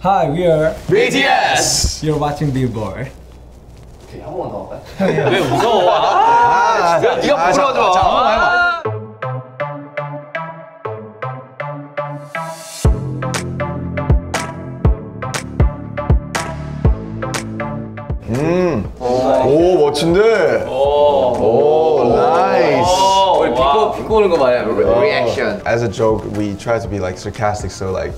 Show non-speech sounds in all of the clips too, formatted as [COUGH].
Hi, we are. BTS. You're watching Billboard. 한번 나올까요? 왜 무서워? 아, 야, 네가 아, 자, 불러줘. 자, 한번 해봐. 아. 음. 오, 멋진데? 오. 오, 나이스. 우리 비꼬 비꼬 오는 거 말이야. 리액션. As a joke, we try to be like sarcastic. So like,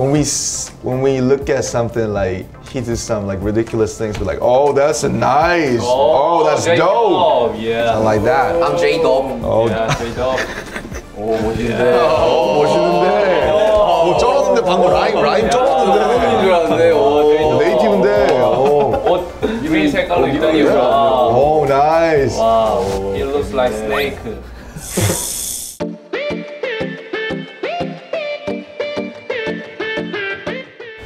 when we s- when we look at something like he did some like ridiculous things, we're like, oh, that's a nice. Oh, that's J dope. Dub, Yeah. Something like that. I'm J Dog. Oh, Yeah, J Dub. 오 멋진데. 멋있는데. 뭐 쩔었는데 방금 라인 라인 줄 쩔었는데. 알았는데. 오. 네이티브인데. 오. 옷 유리 색깔로 입다니 오, 와. nice. 와우. It looks like snake. [LAUGHS]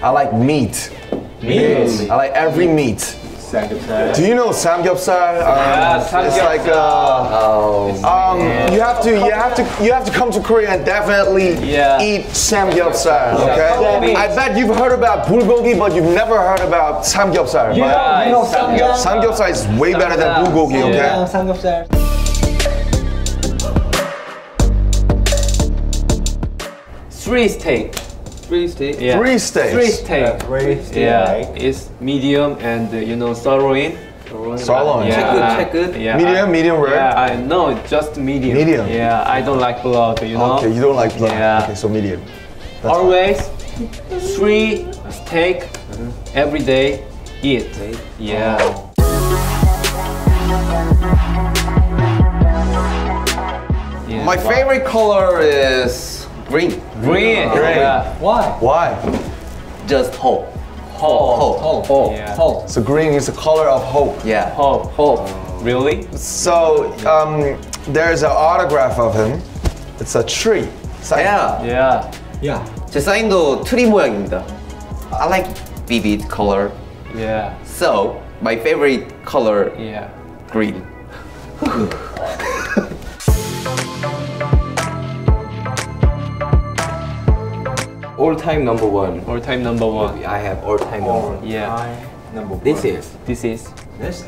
I like meat. Meat? I like every meat. Samgyeopsal. Do you know samgyeopsal? Um, yeah, samgyeopsal. It's like uh, oh, um, you have to you have to you have to come to Korea and definitely yeah. eat samgyeopsal. Okay. I bet you've heard about bulgogi, but you've never heard about samgyeopsal. Yeah, you know samgyeopsal. Samgyeopsal is way better than bulgogi. Okay. Samgyeopsal. Three steak. Three steak. Yeah. Three steaks. Three steak. Three steak. Yeah, it's medium and uh, you know sirloin. Sirloin. Yeah, Check good, check good. Yeah, Medium, I- medium rare. Yeah, I know, just medium. Medium. Yeah, I don't like blood, you know. Okay, you don't like blood. Yeah. Okay, so medium. That's fine. Always three steak every day eat. Yeah. Yeah. My favorite color is green. green. Green. Yeah. Why? Why? Just hope. Hope. Hope. Hope. Yeah. Oh. So green is the color of hope. Yeah. Hope. Hope. Really? So um, there's an autograph of him. It's a tree. Sign. Yeah. Yeah. Yeah. 제 사인도 트리 모양입니다. I like vivid color. Yeah. So my favorite color Yeah. green. [LAUGHS] All time number one. All time number one. I have all time all number one. Yeah. One. This is. This is. This is.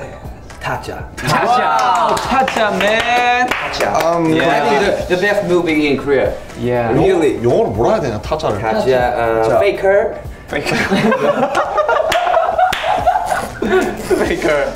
Tazza. Tazza. Wow. Tazza, man. Tazza. Um, yeah. I think the, the best movie in Korea. Yeah. Really. 영어로 뭐라 해야 되냐, 타짜를. 타짜, uh, faker. Faker. [LAUGHS] faker.